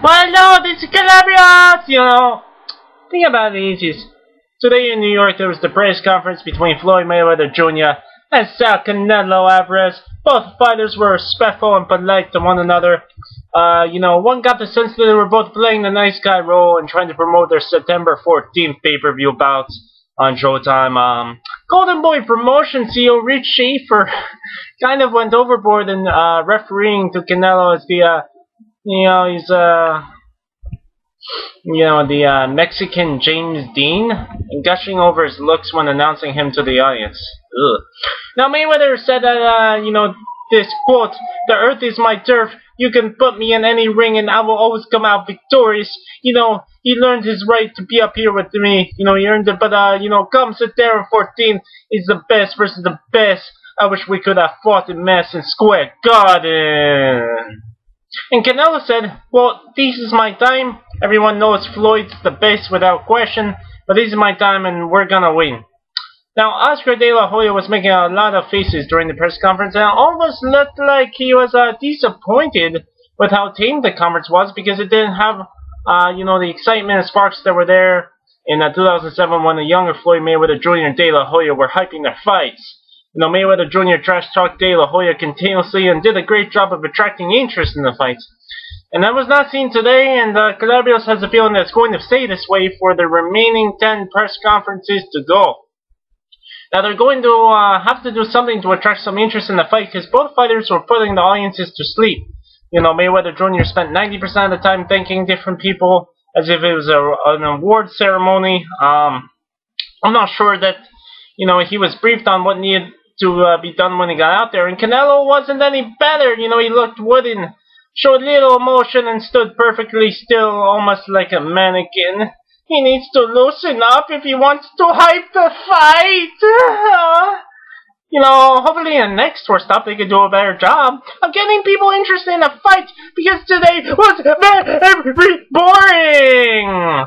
Well, no, this is Calabrios! You know, think about it easy. Today in New York, there was the press conference between Floyd Mayweather Jr. and Saul Canelo Alvarez. Both fighters were respectful and polite to one another. Uh, you know, one got the sense that they were both playing the nice guy role and trying to promote their September 14th pay-per-view bouts on Showtime. Um, Golden Boy Promotion CEO Rich Schaefer kind of went overboard in uh, refereeing to Canelo as the, uh, you know, he's, uh, you know, the uh, Mexican James Dean, gushing over his looks when announcing him to the audience. Ugh. Now Mayweather said that, uh, you know, this quote, the earth is my turf, you can put me in any ring and I will always come out victorious. You know, he learned his right to be up here with me. You know, he earned it, but, uh, you know, come sit there in 14 is the best versus the best. I wish we could have fought in Madison Square Garden. And Canelo said, well, this is my time. Everyone knows Floyd's the best without question, but this is my time and we're gonna win. Now, Oscar De La Hoya was making a lot of faces during the press conference and almost looked like he was uh, disappointed with how tame the conference was because it didn't have, uh, you know, the excitement and sparks that were there in uh, 2007 when the younger Floyd Mayweather Jr. and De La Hoya were hyping their fights. You know, Mayweather Jr. trash talked De La Hoya continuously and did a great job of attracting interest in the fight. And that was not seen today, and uh, Calabrios has a feeling that it's going to stay this way for the remaining 10 press conferences to go. Now they're going to uh, have to do something to attract some interest in the fight because both fighters were putting the audiences to sleep. You know, Mayweather Jr. spent 90% of the time thanking different people as if it was a, an award ceremony. Um, I'm not sure that, you know, he was briefed on what needed to uh, be done when he got out there. And Canelo wasn't any better. You know, he looked wooden, showed little emotion, and stood perfectly still, almost like a mannequin. He needs to loosen up if he wants to hype the fight. you know, hopefully in the next tour stop they could do a better job of getting people interested in a fight because today was very boring.